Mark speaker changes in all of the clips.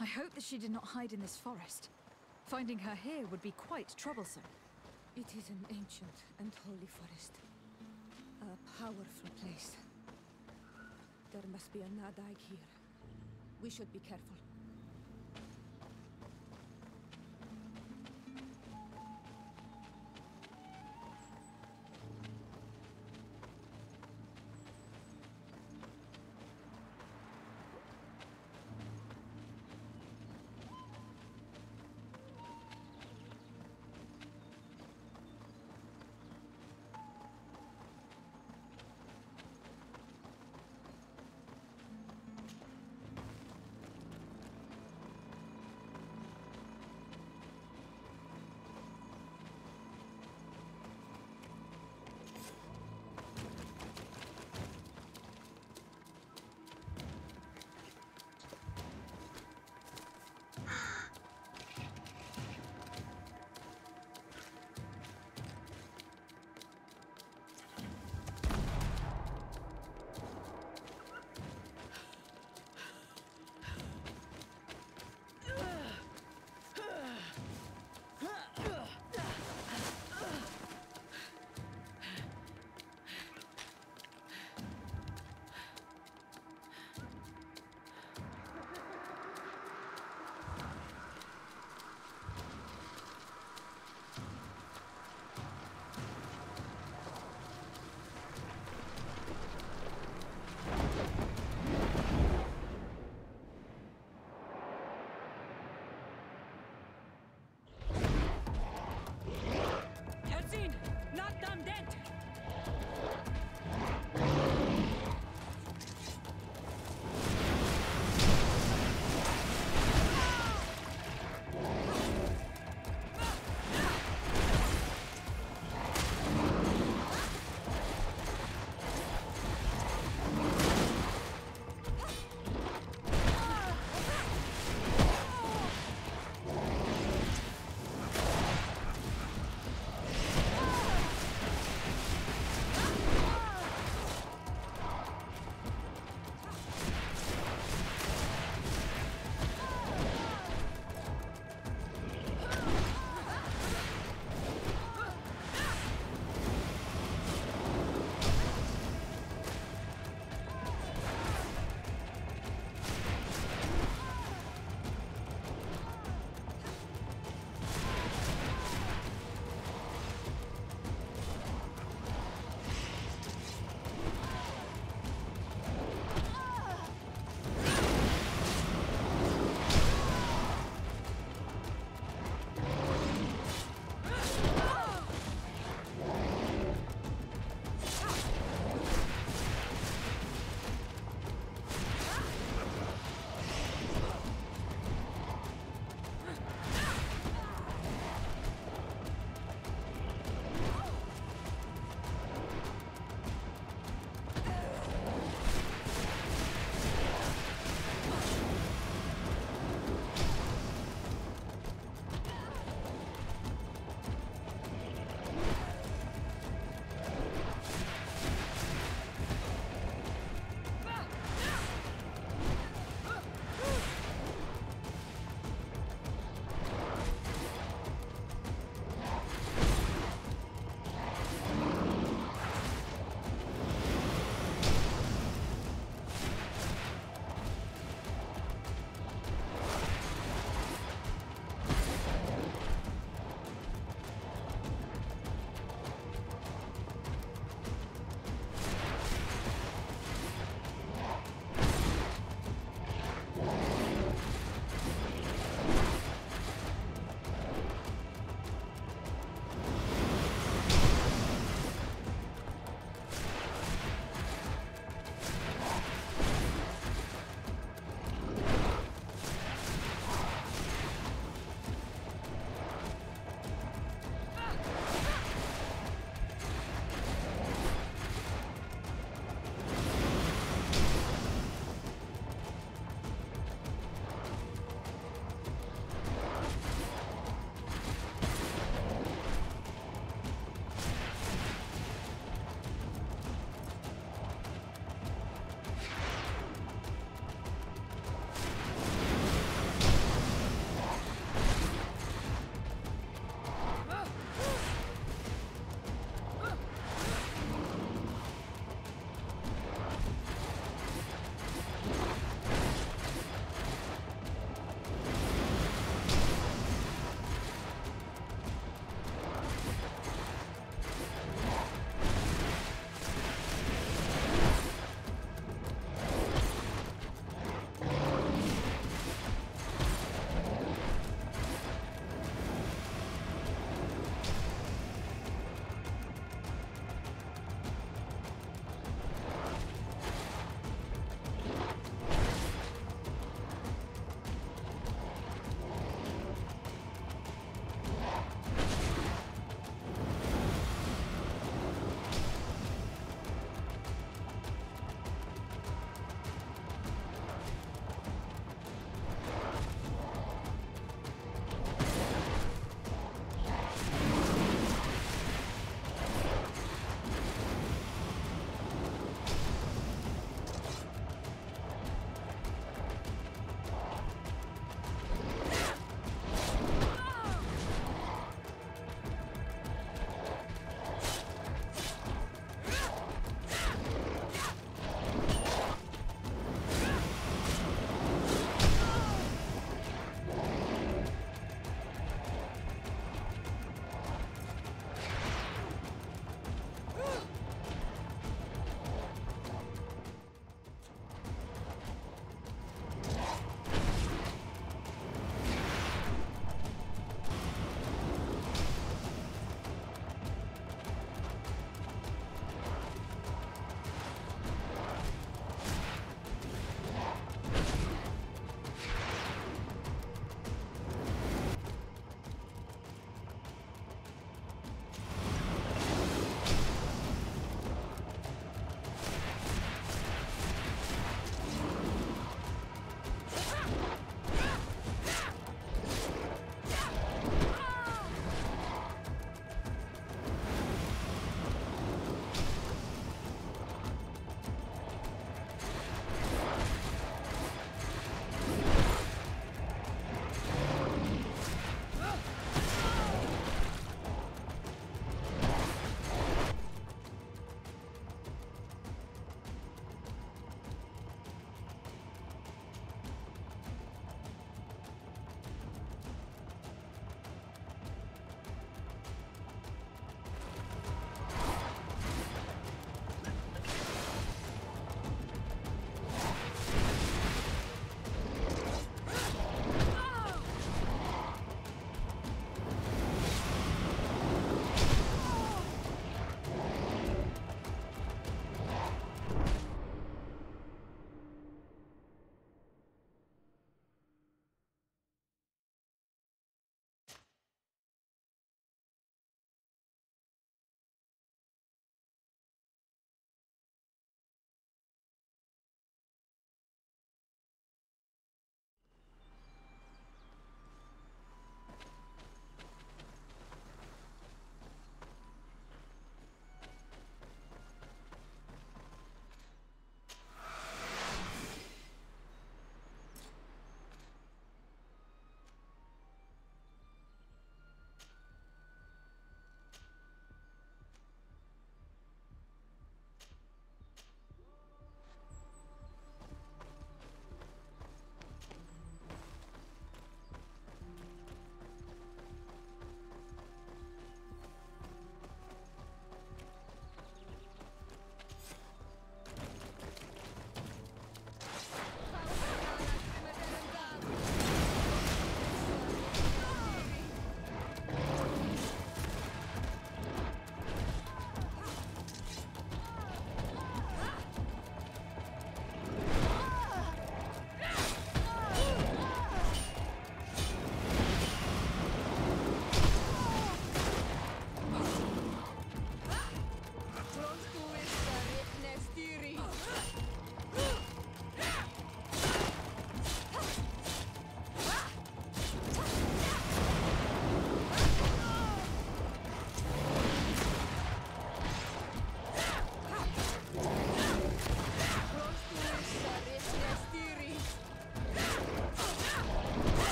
Speaker 1: I hope that she did not hide in this forest. Finding her here would be quite troublesome.
Speaker 2: It is an ancient and holy forest. A powerful place. There must be a Nadaig here. We should be careful.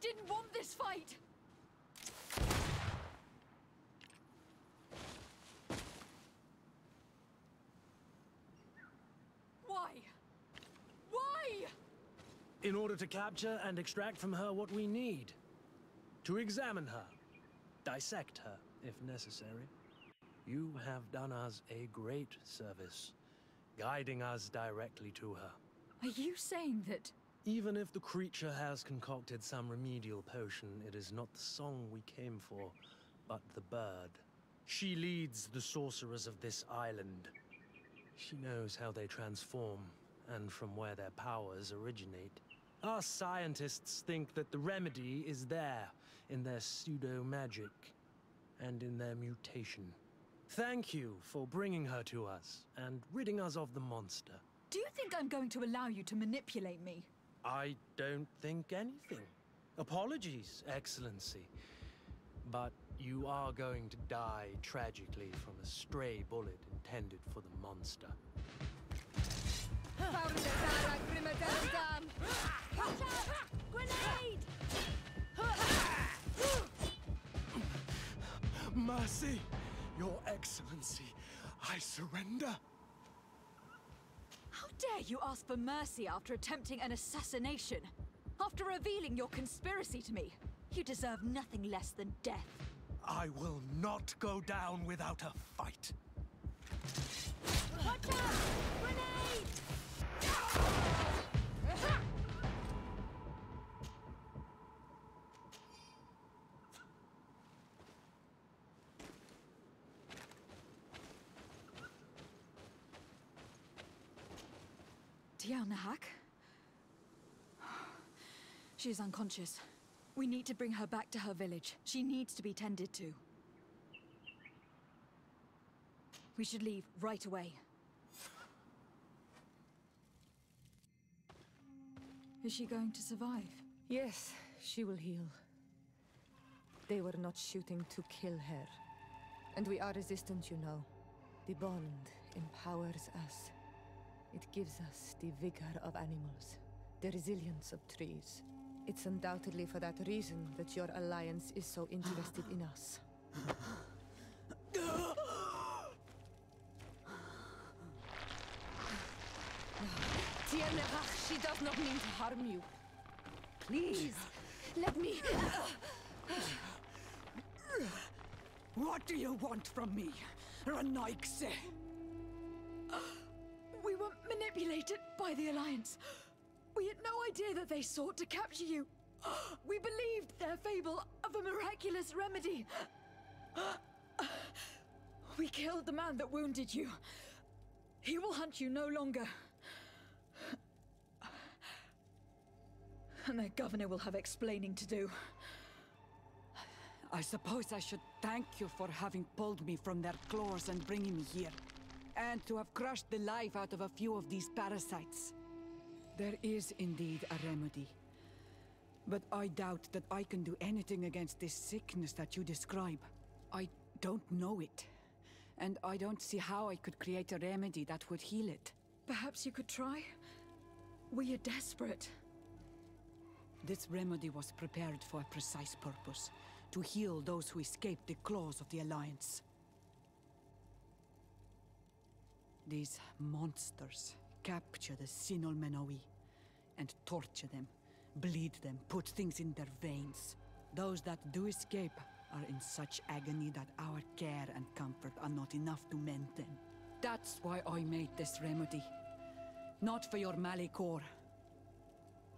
Speaker 1: Didn't want this fight! Why? Why?
Speaker 3: In order to capture and extract from her what we need. To examine her. Dissect her, if necessary. You have done us a great service, guiding us directly to her.
Speaker 1: Are you saying that...
Speaker 3: Even if the creature has concocted some remedial potion, it is not the song we came for, but the bird. She leads the sorcerers of this island. She knows how they transform, and from where their powers originate. Our scientists think that the remedy is there, in their pseudo-magic, and in their mutation. Thank you for bringing her to us, and ridding us of the monster.
Speaker 1: Do you think I'm going to allow you to manipulate me?
Speaker 3: I don't think anything. Apologies, Excellency. But you are going to die tragically from a stray bullet intended for the monster.
Speaker 4: Mercy! Your Excellency, I surrender.
Speaker 1: How dare you ask for mercy after attempting an assassination? After revealing your conspiracy to me? You deserve nothing less than death.
Speaker 4: I will not go down without a fight.
Speaker 2: Watch out!
Speaker 1: Is unconscious. We need to bring her back to her village. She needs to be tended to. We should leave right away. Is she going to survive?
Speaker 2: Yes, she will heal. They were not shooting to kill her. And we are resistant, you know. The bond empowers us. It gives us the vigor of animals, the resilience of trees. It's undoubtedly for that reason that your alliance is so interested in us. Tiernach, she does not mean to harm you. Please, let me...
Speaker 5: What do you want from me, Renaigse?
Speaker 1: We were manipulated by the Alliance. We had no idea that they sought to capture you. We believed their fable of a miraculous remedy. We killed the man that wounded you. He will hunt you no longer. And their governor will have explaining to do.
Speaker 5: I suppose I should thank you for having pulled me from their claws and bringing me here. And to have crushed the life out of a few of these parasites. There is indeed a remedy. But I doubt that I can do anything against this sickness that you describe. I don't know it. And I don't see how I could create a remedy that would heal it.
Speaker 1: Perhaps you could try? We are desperate.
Speaker 5: This remedy was prepared for a precise purpose. To heal those who escaped the claws of the Alliance. These monsters capture the Sinol Menoi and torture them, bleed them, put things in their veins. Those that do escape are in such agony that our care and comfort are not enough to mend them. That's why I made this remedy. Not for your Malichor.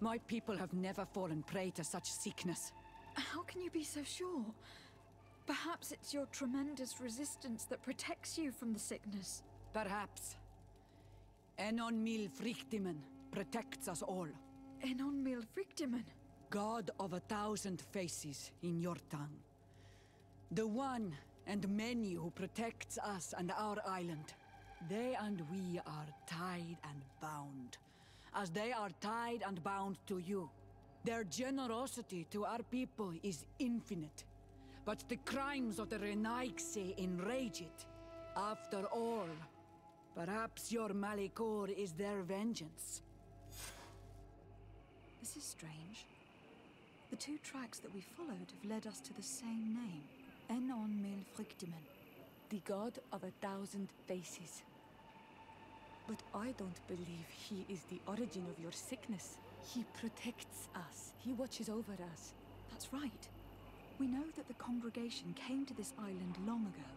Speaker 5: My people have never fallen prey to such sickness.
Speaker 1: How can you be so sure? Perhaps it's your tremendous resistance that protects you from the sickness.
Speaker 5: Perhaps. Enon Mil Frictimen protects us all.
Speaker 1: Enon Mil Frictimen.
Speaker 5: God of a thousand faces in your tongue. The one and many who protects us and our island. They and we are tied and bound, as they are tied and bound to you. Their generosity to our people is infinite, but the crimes of the Renaigse enrage it. After all, perhaps your Malichor is their vengeance.
Speaker 1: This is strange. The two tracks that we followed have led us to the same name Enon Mil Frictimen.
Speaker 2: The god of a thousand faces. But I don't believe he is the origin of your sickness. He protects us. He watches over us.
Speaker 1: That's right. We know that the congregation came to this island long ago.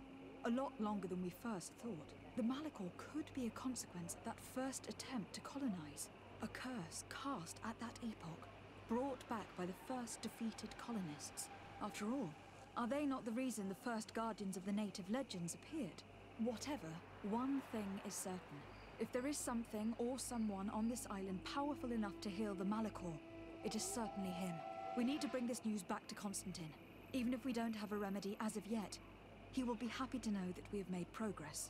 Speaker 1: A lot longer than we first thought. The Malichor could be a consequence of that first attempt to colonize. A curse cast at that epoch, brought back by the first defeated colonists. After all, are they not the reason the first guardians of the native legends appeared? Whatever, one thing is certain. If there is something or someone on this island powerful enough to heal the Malichor, it is certainly him. We need to bring this news back to Constantin. Even if we don't have a remedy as of yet, he will be happy to know that we have made progress.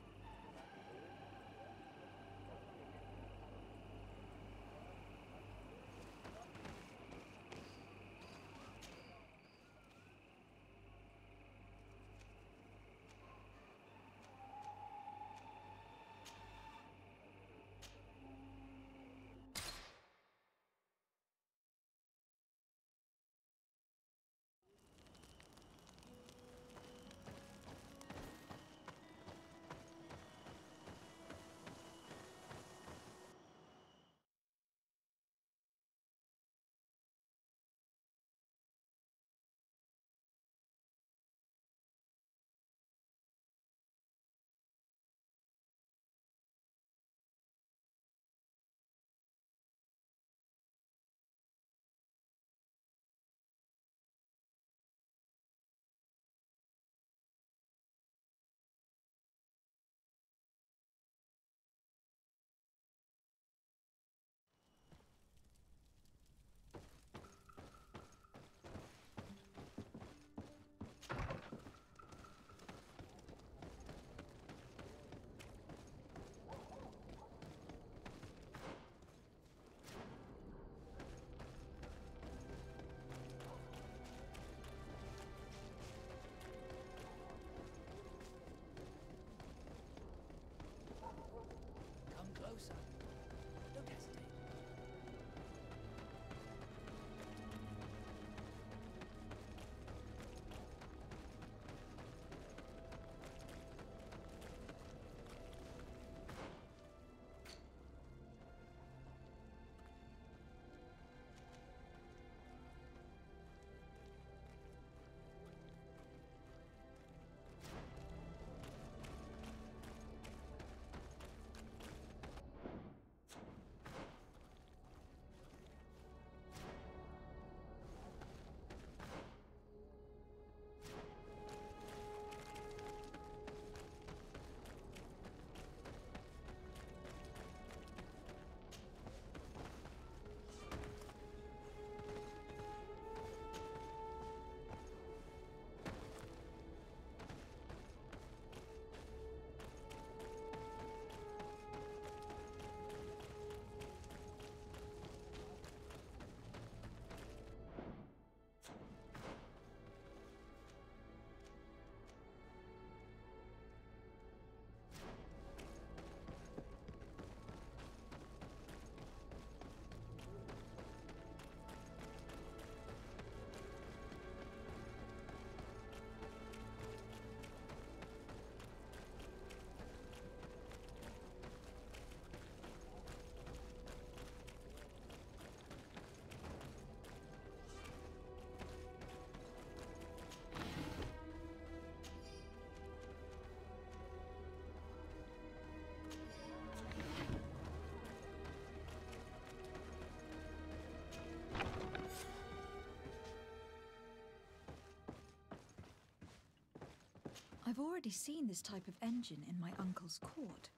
Speaker 1: I've already seen this type of engine in my uncle's court.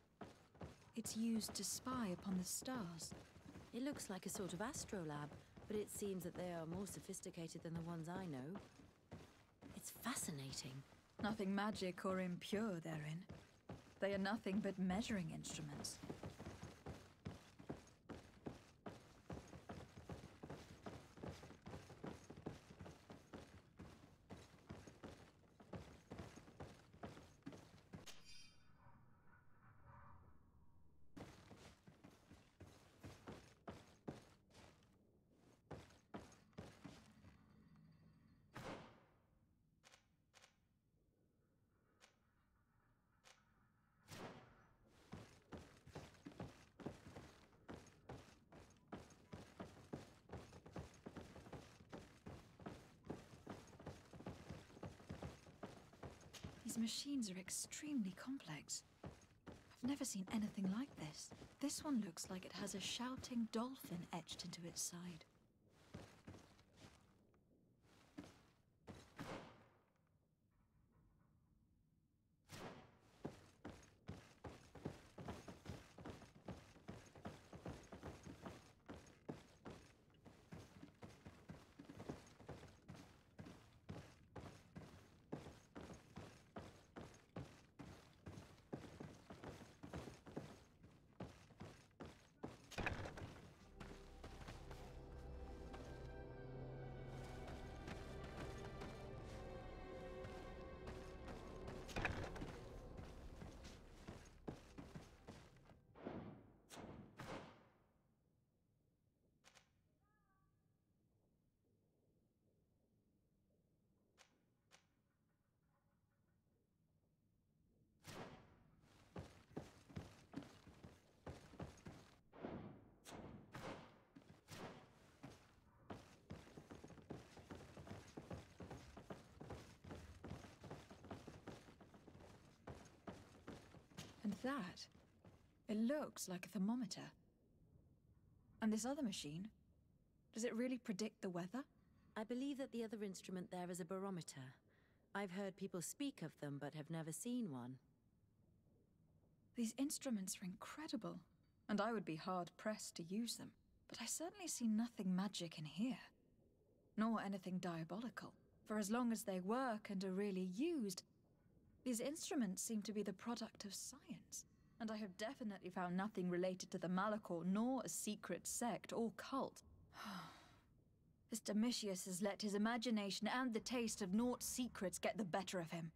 Speaker 1: It's used to spy upon the stars.
Speaker 6: It looks like a sort of astrolabe, but it seems that they are more sophisticated than the ones I know. It's fascinating.
Speaker 1: Nothing magic or impure therein. They are nothing but measuring instruments. These machines are extremely complex. I've never seen anything like this. This one looks like it has a shouting dolphin etched into its side. That, it looks like a thermometer. And this other machine, does it really predict the weather?
Speaker 6: I believe that the other instrument there is a barometer. I've heard people speak of them, but have never seen one.
Speaker 1: These instruments are incredible, and I would be hard pressed to use them. But I certainly see nothing magic in here, nor anything diabolical. For as long as they work and are really used, these instruments seem to be the product of science. And I have definitely found nothing related to the Malichor, nor a secret sect or cult. this Domitius has let his imagination and the taste of Naut's secrets get the better of him.